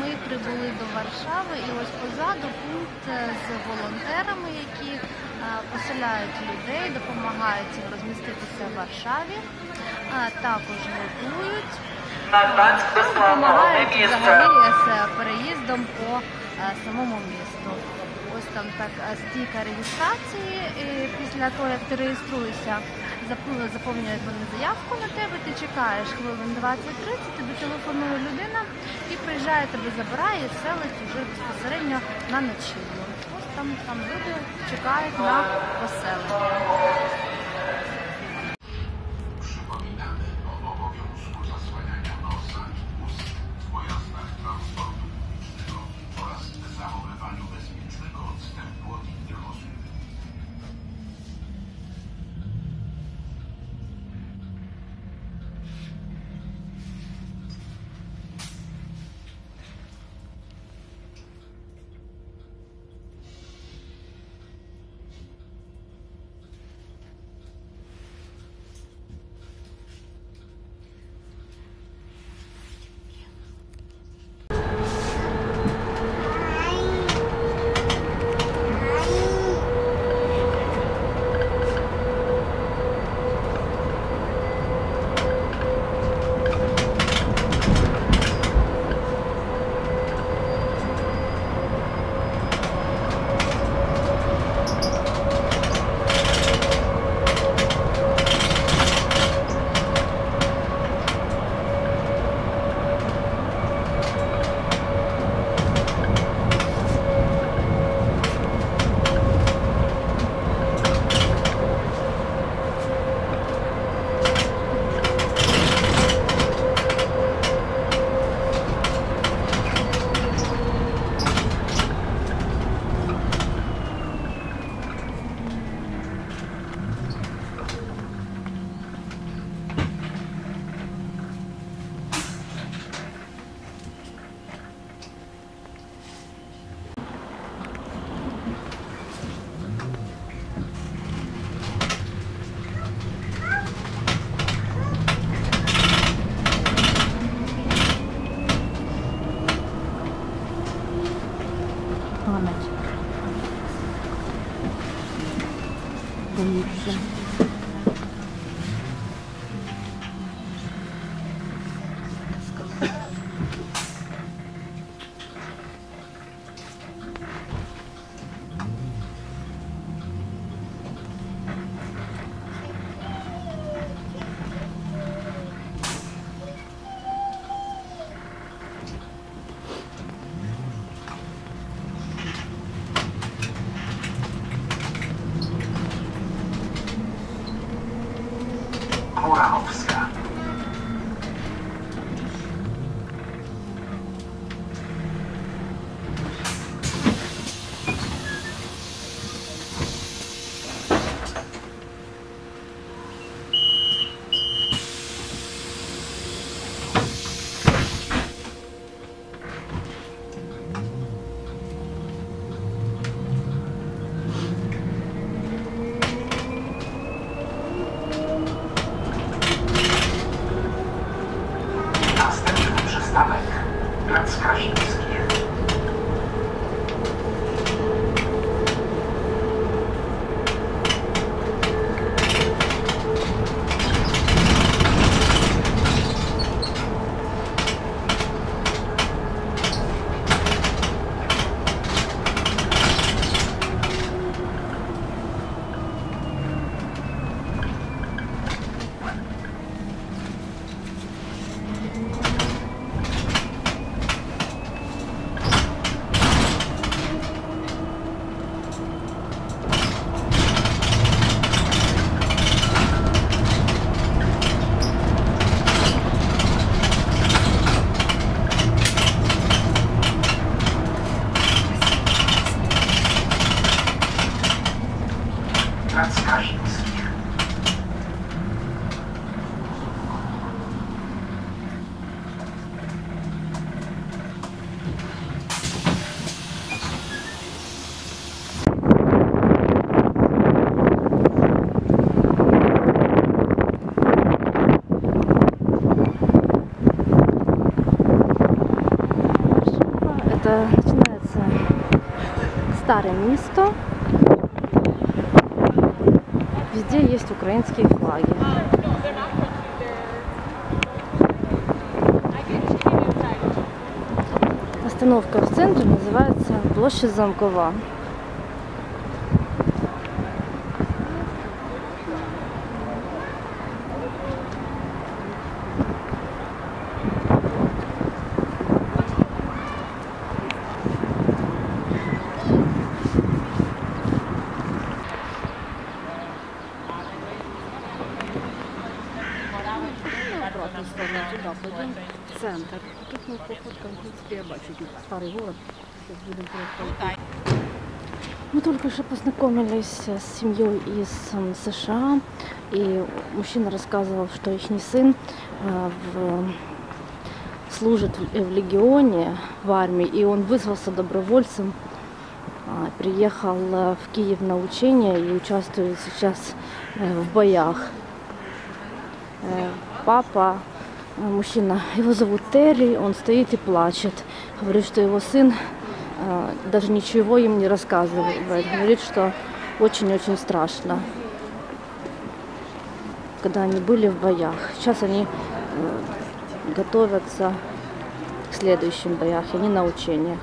ми прибули до Варшави, і ось позаду пункт е, з волонтерами, які е, поселяють людей, допомагають їм розміститися в Варшаві, також готують, допомагають взагалі з е, переїздом по самому місту. Ось там так стійка реєстрації. І після того, як ти реєструєшся, заповнюють вони заявку на тебе, ти чекаєш хвилин 20-30, тобі телефонує людина приїжджає, тебе забирає і селить вже безпосередньо на ночівлю. Ось там, там люди чекають на поселення. 我们去。Э, начинается старое место. Везде есть украинские флаги. Остановка в центре называется Площадь Замкова. Я бачу, старый город. Будем Мы только что познакомились с семьей из США, и мужчина рассказывал, что их сын э, в- служит в легионе, в армии, и он вызвался добровольцем, а, приехал в Киев на учение и участвует сейчас в боях. Папа, мужчина, его зовут Терри, он стоит и плачет. Говорит, что его сын э, даже ничего им не рассказывает. Говорит, что очень-очень страшно, когда они были в боях. Сейчас они э, готовятся к следующим боях, они на учениях.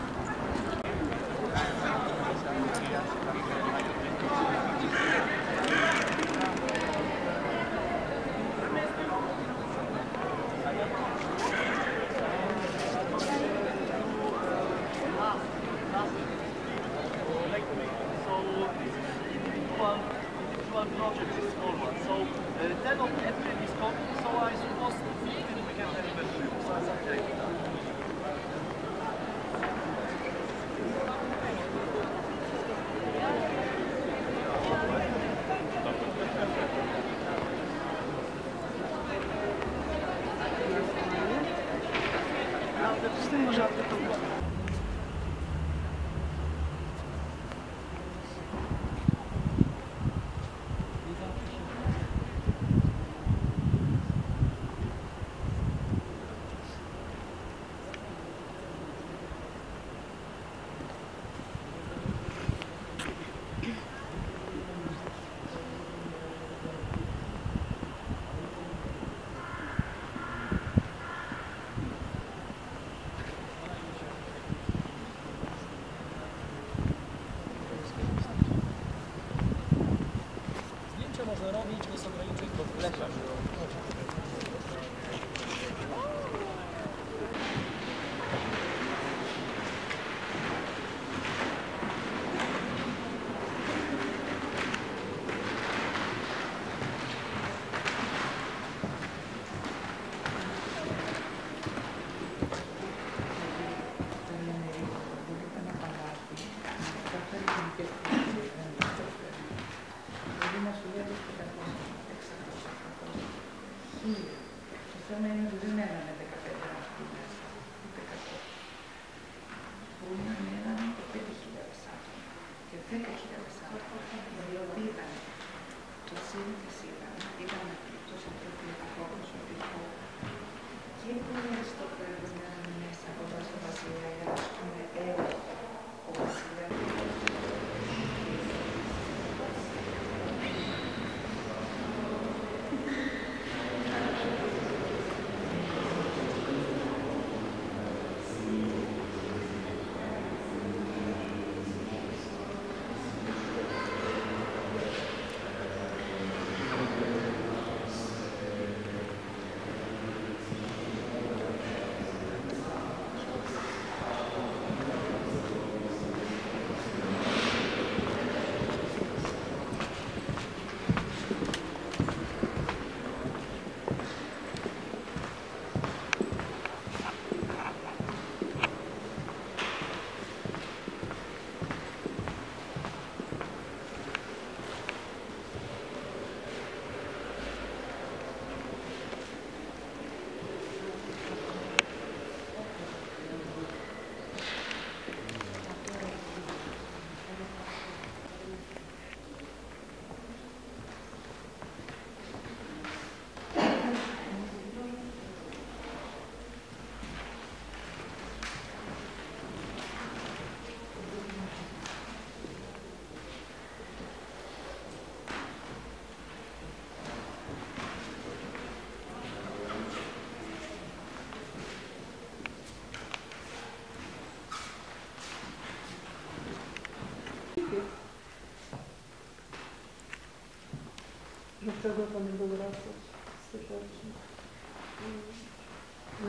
Czego tam wywracać? Skutecznie.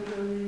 Jeżeli nie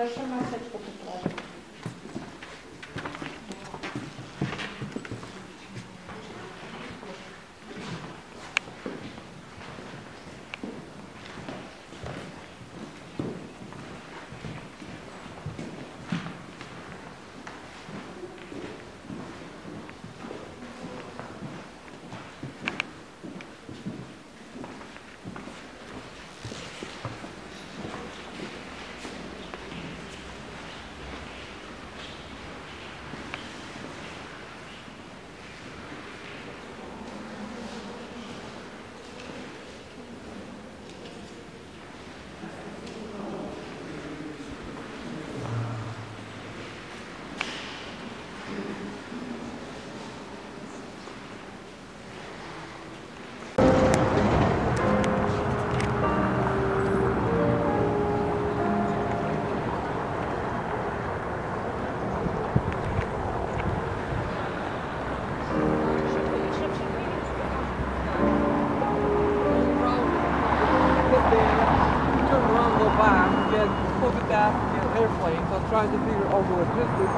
Proszę maseczkę look at that in airplanes. I'm trying to figure over a distance.